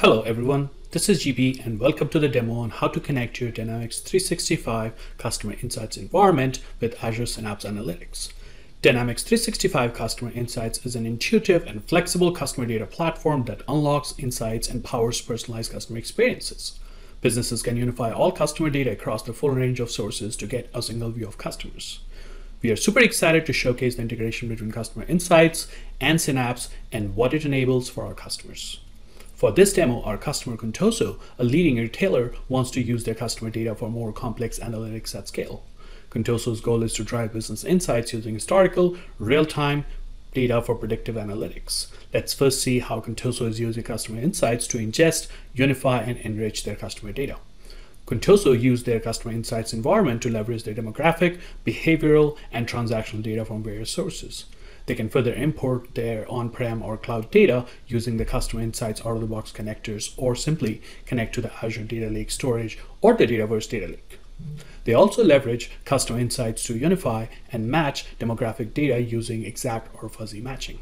Hello everyone, this is GB and welcome to the demo on how to connect your Dynamics 365 Customer Insights environment with Azure Synapse Analytics. Dynamics 365 Customer Insights is an intuitive and flexible customer data platform that unlocks insights and powers personalized customer experiences. Businesses can unify all customer data across the full range of sources to get a single view of customers. We are super excited to showcase the integration between Customer Insights and Synapse and what it enables for our customers. For this demo, our customer Contoso, a leading retailer, wants to use their customer data for more complex analytics at scale. Contoso's goal is to drive business insights using historical, real-time data for predictive analytics. Let's first see how Contoso is using customer insights to ingest, unify, and enrich their customer data. Contoso used their customer insights environment to leverage their demographic, behavioral, and transactional data from various sources. They can further import their on-prem or cloud data using the Customer Insights out-of-the-box connectors or simply connect to the Azure Data Lake storage or the Dataverse Data Lake. They also leverage Customer Insights to unify and match demographic data using exact or fuzzy matching.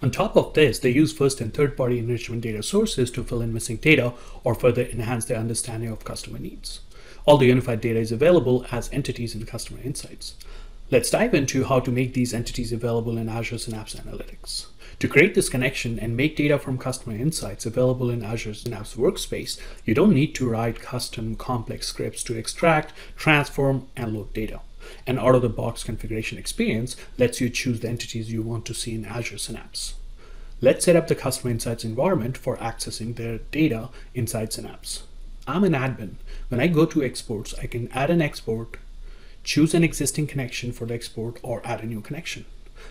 On top of this, they use first and third party enrichment data sources to fill in missing data or further enhance their understanding of customer needs. All the unified data is available as entities in Customer Insights. Let's dive into how to make these entities available in Azure Synapse Analytics. To create this connection and make data from customer insights available in Azure Synapse Workspace, you don't need to write custom complex scripts to extract, transform, and load data. An out-of-the-box configuration experience lets you choose the entities you want to see in Azure Synapse. Let's set up the Customer Insights environment for accessing their data inside Synapse. I'm an admin. When I go to exports, I can add an export, choose an existing connection for the export or add a new connection.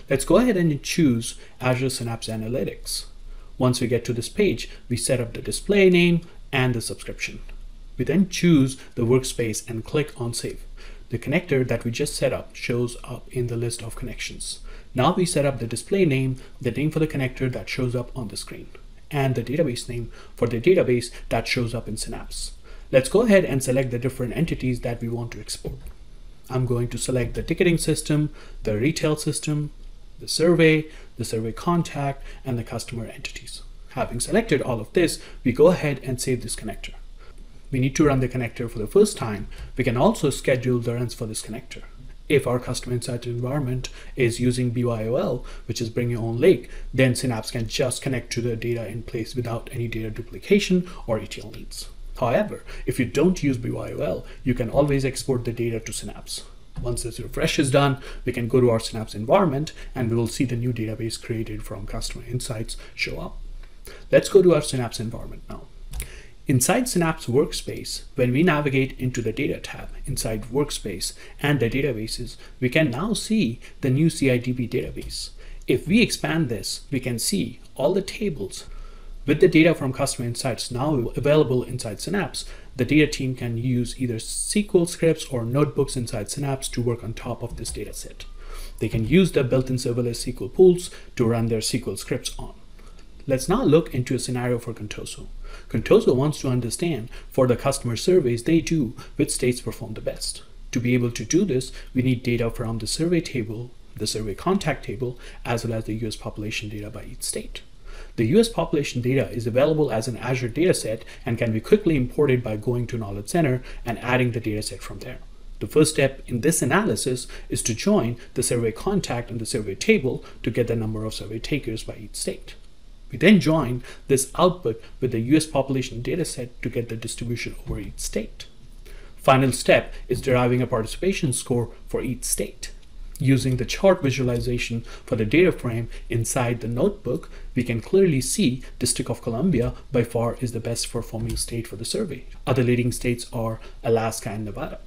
Let's go ahead and choose Azure Synapse Analytics. Once we get to this page, we set up the display name and the subscription. We then choose the workspace and click on save. The connector that we just set up shows up in the list of connections. Now we set up the display name, the name for the connector that shows up on the screen, and the database name for the database that shows up in Synapse. Let's go ahead and select the different entities that we want to export. I'm going to select the ticketing system, the retail system, the survey, the survey contact, and the customer entities. Having selected all of this, we go ahead and save this connector. We need to run the connector for the first time. We can also schedule the runs for this connector. If our customer insight environment is using BYOL, which is bring your own lake, then Synapse can just connect to the data in place without any data duplication or ETL needs. However, if you don't use BYOL, you can always export the data to Synapse. Once this refresh is done, we can go to our Synapse environment and we will see the new database created from Customer Insights show up. Let's go to our Synapse environment now. Inside Synapse Workspace, when we navigate into the Data tab inside Workspace and the databases, we can now see the new CIDB database. If we expand this, we can see all the tables with the data from Customer Insights now available inside Synapse, the data team can use either SQL scripts or notebooks inside Synapse to work on top of this data set. They can use the built-in serverless SQL pools to run their SQL scripts on. Let's now look into a scenario for Contoso. Contoso wants to understand for the customer surveys they do which states perform the best. To be able to do this, we need data from the survey table, the survey contact table, as well as the US population data by each state. The US population data is available as an Azure dataset and can be quickly imported by going to Knowledge Center and adding the dataset from there. The first step in this analysis is to join the survey contact and the survey table to get the number of survey takers by each state. We then join this output with the US population dataset to get the distribution over each state. Final step is deriving a participation score for each state. Using the chart visualization for the data frame inside the notebook, we can clearly see District of Columbia by far is the best performing state for the survey. Other leading states are Alaska and Nevada.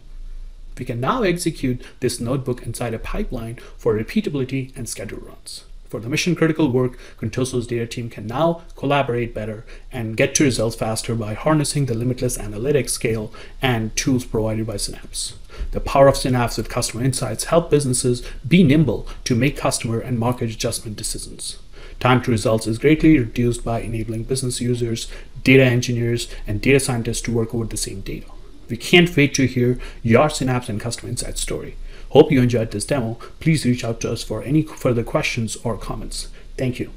We can now execute this notebook inside a pipeline for repeatability and schedule runs. For the mission critical work, Contoso's data team can now collaborate better and get to results faster by harnessing the limitless analytics scale and tools provided by Synapse. The power of Synapse with customer insights help businesses be nimble to make customer and market adjustment decisions. Time to results is greatly reduced by enabling business users, data engineers, and data scientists to work over the same data. We can't wait to hear your Synapse and customer insights story. Hope you enjoyed this demo. Please reach out to us for any further questions or comments. Thank you.